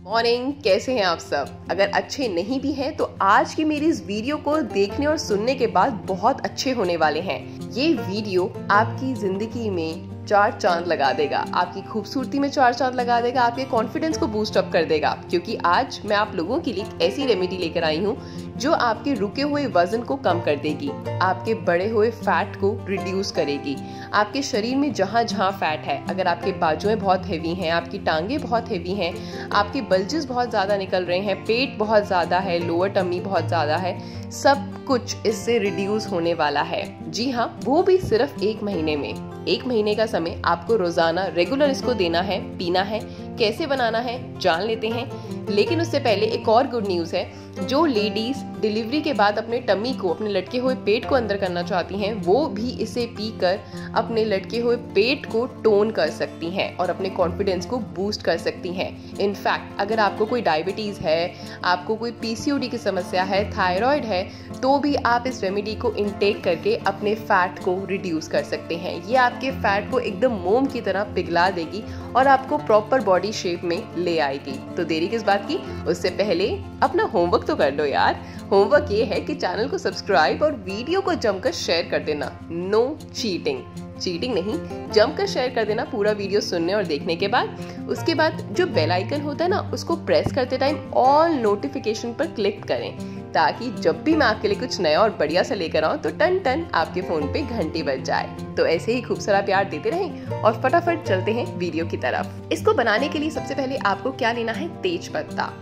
Morning, कैसे हैं आप सब? अगर अच्छे नहीं भी हैं तो आज की मेरी इस वीडियो को देखने और सुनने के बाद बहुत अच्छे होने वाले हैं। ये वीडियो आपकी ज़िंदगी में चार चाँद लगा देगा। आपकी खूबसूरती में चार चाँद लगा देगा। आपके कॉन्फिडेंस को बूस्ट अप कर देगा। क्योंकि आज मैं आप लोगों के लिए एक ऐसी रेमेडी लेकर आई हूँ जो आपके रुके हुए वज़न को कम कर देगी, आपके बड़े हुए फैट को रिड्यूस करेगी। आपके शरीर में जहाँ जहाँ फैट है, अगर आपके बाजुएँ बहुत हैवी हैं, आपकी टांगे बहुत हैवी हैं, आपके बल्जेस बहुत ज़्यादा निकल रहे हैं, पेट बहुत ज़्यादा है लोअर टमी बहुत ज़्यादा है, सब कुछ इससे रिड्यूस होने वाला है। जी हाँ वो भी सिर्फ़ एक महीने में। एक महीने का समय आपको रोज़ाना रेगुलर इसको देना है, पीना है कैसे बनाना है, जान लेते हैं। लेकिन उससे पहले एक और गुड न्यूज़ है, जो लेडीज़ डिलीवरी के बाद अपने टमी को, अपने लटके हुए पेट को अंदर करना चाहती हैं, वो भी इसे पी कर अपने लटके हुए पेट को टोन कर सकती हैं और अपने कॉन्फिडेंस को बूस्ट कर सकती हैं। इनफैक्ट अगर आपको कोई डायबिटीज़ है, आपको कोई पीसीओडी की समस्या है थायराइड है तो भी आप इस रेमेडी को इनटेक करके अपने फैट को रिड्यूस कर सकते हैं। ये आपके फैट को एकदम मोम की तरह पिघला देगी और आपको प्रॉपर बॉडी शेप में ले आएगी तो देरी किस बात की? उससे पहले अपना होमवर्क तो कर लो यार। होमवर्क ये है कि चैनल को सब्सक्राइब और वीडियो को जमकर शेयर कर देना। नो चीटिंग चीटिंग नहीं, जमकर शेयर कर देना पूरा वीडियो सुनने और देखने के बाद। उसके बाद जो बेल आइकन होता है ना, उसको प्रेस करते टाइम ऑल नोटिफिकेशन पर क्लिक करें। ताकि जब भी मैं आपके लिए कुछ नया और बढ़िया सा लेकर आऊँ तो टन टन आपके फ़ोन पे घंटी बज जाए। तो ऐसे ही खूब सारा प्यार देते रहें और फटाफट चलते हैं वीडियो की तरफ़। इसको बनाने के लिए सबसे पहले आपको क्या लेना है? तेज पत्ता।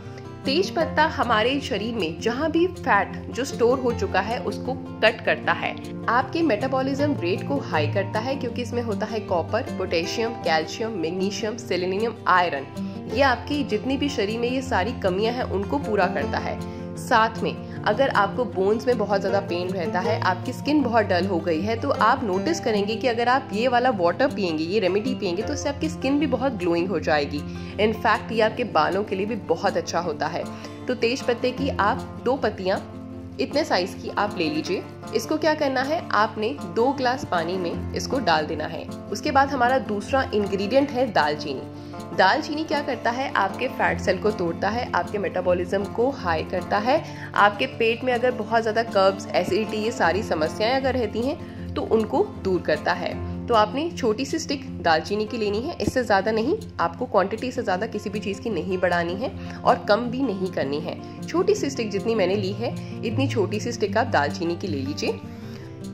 तेज पत्ता हमारे शरीर में जहाँ भी फैट जो स्टोर हो चुका है, उसको कट करता है। आपके मेटाबॉलिज्म रेट को हाई करता है क्योंकि इसमें होता है copper, potassium, calcium, magnesium, selenium, iron. ये आपकी जितनी भी शरीर में ये सारी कमियाँ हैं, उनको पूरा करता है। साथ में, अगर आपको बोन्स में बहुत ज़्यादा पेन रहता है, आपकी स्किन बहुत डल हो गई है तो आप नोटिस करेंगे कि अगर आप ये वाला वाटर पियेंगे, ये रेमेडी पियेंगे तो इससे आपकी स्किन भी बहुत ग्लोइंग हो जाएगी। इनफैक्ट ये आपके बालों के लिए भी बहुत अच्छा होता है। तो तेज पत्ते की आप दो पत्तियाँ इतने साइज़ की आप ले लीजिए। इसको क्या करना है? आपने दो ग्लास पानी में इसको डाल देना है। उसके बाद हमारा दूसरा इंग्रेडिएंट है दालचीनी। दालचीनी क्या करता है? आपके फैट सेल को तोड़ता है, आपके मेटाबॉलिज्म को हाई करता है, आपके पेट में अगर बहुत ज़्यादा कर्ब्स एसिडिटी ये सारी समस्याएँ अगर रहती हैं तो उनको दूर करता है। तो आपने छोटी सी स्टिक दालचीनी की लेनी है, इससे ज़्यादा नहीं, आपको क्वांटिटी से ज़्यादा किसी भी चीज़ की नहीं बढ़ानी है और कम भी नहीं करनी है। छोटी सी स्टिक जितनी मैंने ली है, इतनी छोटी सी स्टिक आप दालचीनी की ले लीजिए।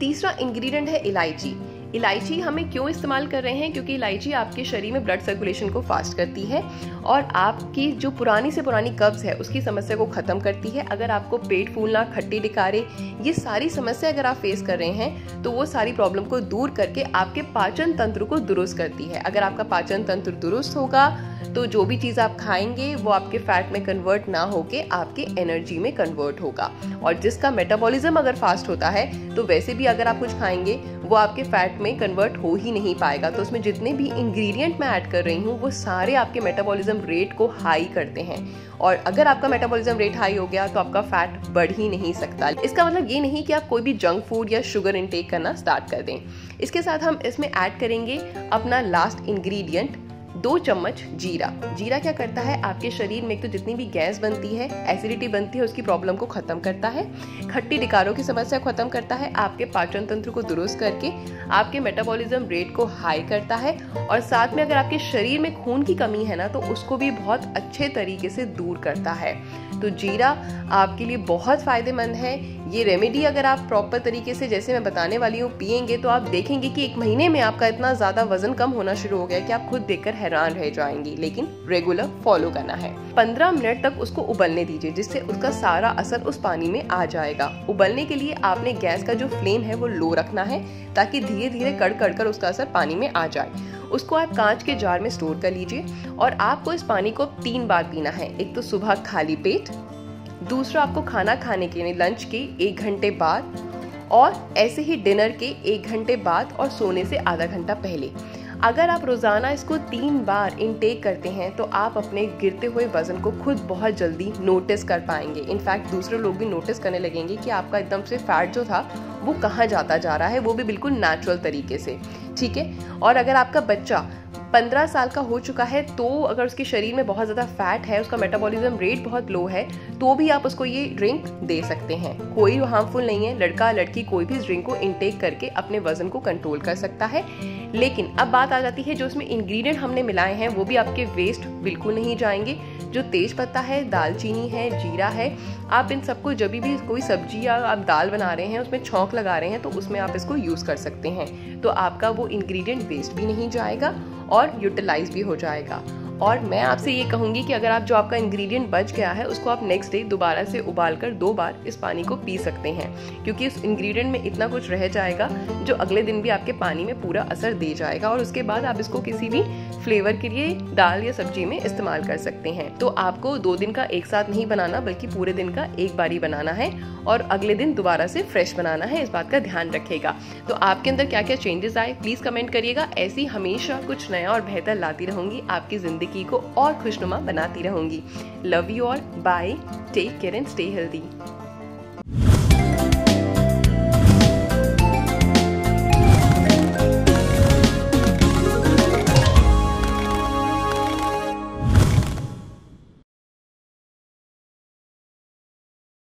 तीसरा इंग्रेडिएंट है इलायची। इलायची हमें क्यों इस्तेमाल कर रहे हैं? क्योंकि इलायची आपके शरीर में ब्लड सर्कुलेशन को फास्ट करती है और आपकी जो पुरानी से पुरानी कब्ज है, उसकी समस्या को खत्म करती है। अगर आपको पेट फूलना, खट्टी डिकारे ये सारी समस्या अगर आप फेस कर रहे हैं तो वो सारी प्रॉब्लम को दूर करके आपके पाचन तंत्र को दुरुस्त करती है। अगर आपका पाचन तंत्र दुरुस्त होगा तो जो भी चीज़ आप खाएँगे, वो आपके फैट में कन्वर्ट ना होके आपके एनर्जी में कन्वर्ट होगा। और जिसका मेटाबॉलिज्म अगर फास्ट होता है तो वैसे भी अगर आप कुछ खाएँगे, वो आपके फैट में कन्वर्ट हो ही नहीं पाएगा। तो उसमें जितने भी इंग्रेडिएंट मैं ऐड कर रही हूँ, वो सारे आपके मेटाबॉलिज्म रेट को हाई करते हैं। और अगर आपका मेटाबॉलिज्म रेट हाई हो गया तो आपका फैट बढ़ ही नहीं सकता। इसका मतलब ये नहीं कि आप कोई भी जंक फ़ूड या शुगर इनटेक करना स्टार्ट कर दें। इसके साथ हम इसमें ऐड करेंगे अपना लास्ट इंग्रेडिएंट दो चम्मच जीरा। जीरा क्या करता है? आपके शरीर में तो जितनी भी गैस बनती है एसिडिटी बनती है, उसकी प्रॉब्लम को खत्म करता है। खट्टी डिकारों की समस्या खत्म करता है, आपके पाचन तंत्र को दुरुस्त करके, आपके मेटाबॉलिज्म रेट को हाई करता है और साथ में अगर आपके शरीर में खून की कमी है ना तो उसको भी बहुत अच्छे तरीके से दूर करता है। तो जीरा आपके लिए बहुत फ़ायदेमंद है। ये रेमेडी अगर आप प्रॉपर तरीके से, जैसे मैं बताने वाली हूँ, पियेंगे तो आप देखेंगे कि एक महीने में आपका इतना ज़्यादा वज़न कम होना शुरू हो गया कि आप खुद देखकर हैरान रह जाएँगी लेकिन रेगुलर फॉलो करना है। पंद्रह मिनट तक उसको उबलने दीजिए, जिससे उसका सारा असर उस पानी में आ जाएगा। उबलने के लिए आपने गैस का जो फ्लेम है वो लो रखना है, ताकि धीरे धीरे कड़ कड़ कर उसका असर पानी में आ जाए। उसको आप कांच के जार में स्टोर कर लीजिए और आपको इस पानी को तीन बार पीना है। एक तो सुबह खाली पेट, दूसरा आपको खाना खाने के लिए लंच के एक घंटे बाद, और ऐसे ही डिनर के एक घंटे बाद और सोने से आधा घंटा पहले। अगर आप रोज़ाना इसको तीन बार इनटेक करते हैं तो आप अपने गिरते हुए वज़न को खुद बहुत जल्दी नोटिस कर पाएँगे। इनफैक्ट दूसरे लोग भी नोटिस करने लगेंगे कि आपका एकदम से फैट जो था, वो कहाँ जाता जा रहा है, वो भी बिल्कुल नेचुरल तरीके से। ठीक है? और अगर आपका बच्चा पंद्रह साल का हो चुका है तो अगर उसके शरीर में बहुत ज़्यादा फैट है, उसका मेटाबॉलिज्म रेट बहुत लो है तो भी आप उसको ये ड्रिंक दे सकते हैं। कोई हार्मफुल नहीं है, लड़का, लड़की कोई भी इस ड्रिंक को इनटेक करके अपने वज़न को कंट्रोल कर सकता है। लेकिन अब बात आ जाती है, जो उसमें इंग्रेडिएंट हमने मिलाए हैं, वो भी आपके वेस्ट बिल्कुल नहीं जाएँगे। जो तेज पत्ता है, दालचीनी है, जीरा है, आप इन सबको जब भी कोई सब्ज़ी या आप दाल बना रहे हैं, उसमें छौंक लगा रहे हैं तो उसमें आप इसको यूज़ कर सकते हैं। तो आपका वो इंग्रेडिएंट वेस्ट भी नहीं जाएगा। और यूटिलाइज भी हो जाएगा। और मैं आपसे ये कहूँगी कि अगर आप, जो आपका इंग्रेडिएंट बच गया है, उसको आप नेक्स्ट डे दोबारा से उबाल कर दो बार इस पानी को पी सकते हैं। क्योंकि इस इंग्रेडिएंट में इतना कुछ रह जाएगा, जो अगले दिन भी आपके पानी में पूरा असर दे जाएगा और उसके बाद आप इसको किसी भी फ्लेवर के लिए दाल या सब्ज़ी में इस्तेमाल कर सकते हैं। तो आपको दो दिन का एक साथ नहीं बनाना, बल्कि पूरे दिन का एक बार ही बनाना है और अगले दिन दोबारा से फ्रेश बनाना है, इस बात का ध्यान रखेगा। तो आपके अंदर क्या क्या चेंजेस आए प्लीज़ कमेंट करिएगा। ऐसी हमेशा कुछ नया और बेहतर लाती रहूँगी आपकी ज़िंदगी को और खुशनुमा बनाती रहूँगी। Love you all bye take care and stay healthy